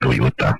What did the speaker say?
Toyota